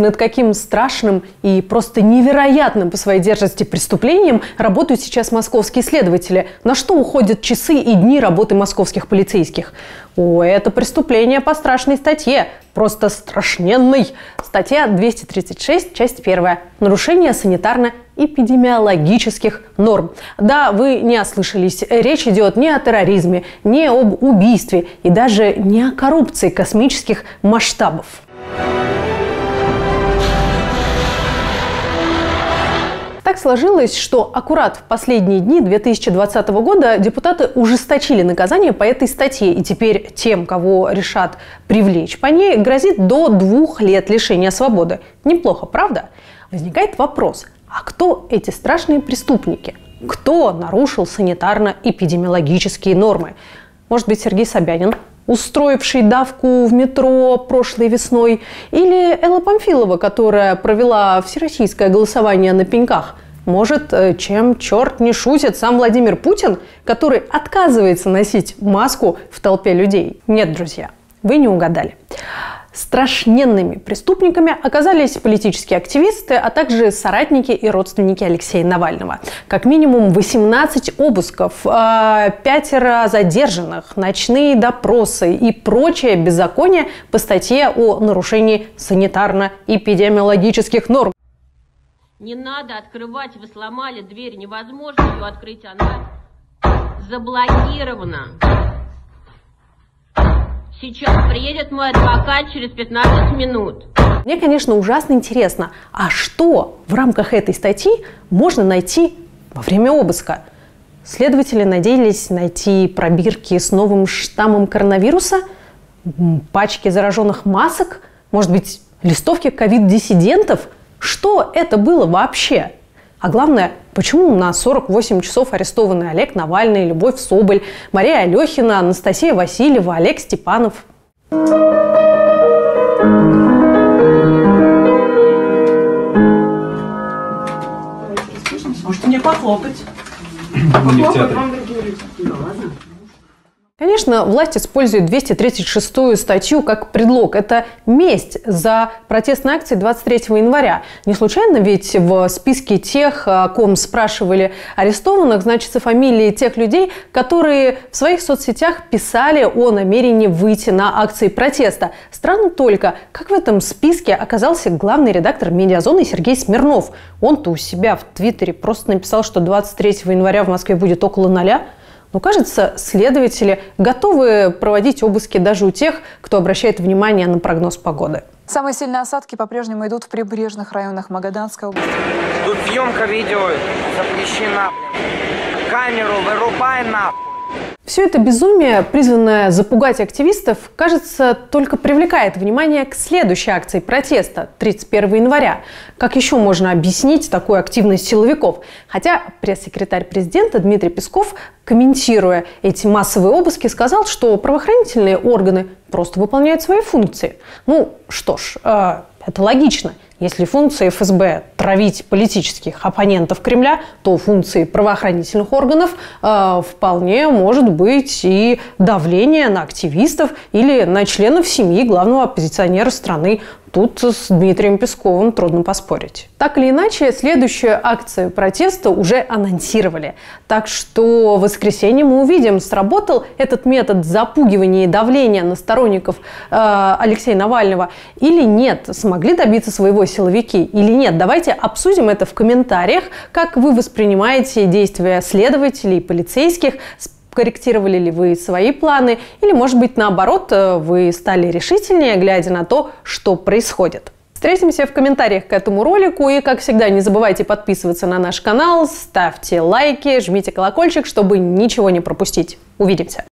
Над каким страшным и просто невероятным по своей дерзости преступлением работают сейчас московские следователи? На что уходят часы и дни работы московских полицейских? О, это преступление по страшной статье. Просто страшненной. Статья 236, часть 1. Нарушение санитарно-эпидемиологических норм. Да, вы не ослышались. Речь идет не о терроризме, не об убийстве и даже не о коррупции космических масштабов. Так сложилось, что аккурат в последние дни 2020 года депутаты ужесточили наказание по этой статье. И теперь тем, кого решат привлечь по ней, грозит до двух лет лишения свободы. Неплохо, правда? Возникает вопрос, а кто эти страшные преступники? Кто нарушил санитарно-эпидемиологические нормы? Может быть, Сергей Собянин, устроивший давку в метро прошлой весной, или Элла Памфилова, которая провела всероссийское голосование на пеньках. Может, э, чем черт не шутит сам Владимир Путин, который отказывается носить маску в толпе людей? Нет, друзья, вы не угадали. Страшненными преступниками оказались политические активисты, а также соратники и родственники Алексея Навального. Как минимум 18 обысков, а, пятеро задержанных, ночные допросы и прочее беззаконие по статье о нарушении санитарно-эпидемиологических норм. Не надо открывать, вы сломали дверь, невозможно ее открыть, она заблокирована. Сейчас приедет мой адвокат через 15 минут. Мне, конечно, ужасно интересно, а что в рамках этой статьи можно найти во время обыска? Следователи надеялись найти пробирки с новым штаммом коронавируса, пачки зараженных масок, может быть, листовки ковид-диссидентов. Что это было вообще? А главное, почему на 48 часов арестованы Олег Навальный, Любовь Соболь, Мария Алехина, Анастасия Васильева, Олег Степанов? Можете мне похлопать. Похлопать вам другие люди. Да ладно. Конечно, власть использует 236 статью как предлог. Это месть за протестные акции 23 января. Не случайно ведь в списке тех, о ком спрашивали арестованных, значится фамилии тех людей, которые в своих соцсетях писали о намерении выйти на акции протеста. Странно только, как в этом списке оказался главный редактор «Медиазоны» Сергей Смирнов. Он-то у себя в Твиттере просто написал, что 23 января в Москве будет около ноля. Но, кажется, следователи готовы проводить обыски даже у тех, кто обращает внимание на прогноз погоды. Самые сильные осадки по-прежнему идут в прибрежных районах Магаданской области. Тут съемка видео запрещена. Камеру вырубай нахуй. Все это безумие, призванное запугать активистов, кажется, только привлекает внимание к следующей акции протеста 31 января. Как еще можно объяснить такую активность силовиков? Хотя пресс-секретарь президента Дмитрий Песков, комментируя эти массовые обыски, сказал, что правоохранительные органы просто выполняют свои функции. Ну что ж, э, это логично. Если функция ФСБ травить политических оппонентов Кремля, то функции правоохранительных органов э, вполне может быть и давление на активистов или на членов семьи главного оппозиционера страны Тут с Дмитрием Песковым трудно поспорить. Так или иначе, следующую акцию протеста уже анонсировали. Так что в воскресенье мы увидим, сработал этот метод запугивания и давления на сторонников э, Алексея Навального или нет. Смогли добиться своего силовики или нет. Давайте обсудим это в комментариях, как вы воспринимаете действия следователей и полицейских корректировали ли вы свои планы, или, может быть, наоборот, э, вы стали решительнее, глядя на то, что происходит. Встретимся в комментариях к этому ролику. И, как всегда, не забывайте подписываться на наш канал, ставьте лайки, жмите колокольчик, чтобы ничего не пропустить. Увидимся!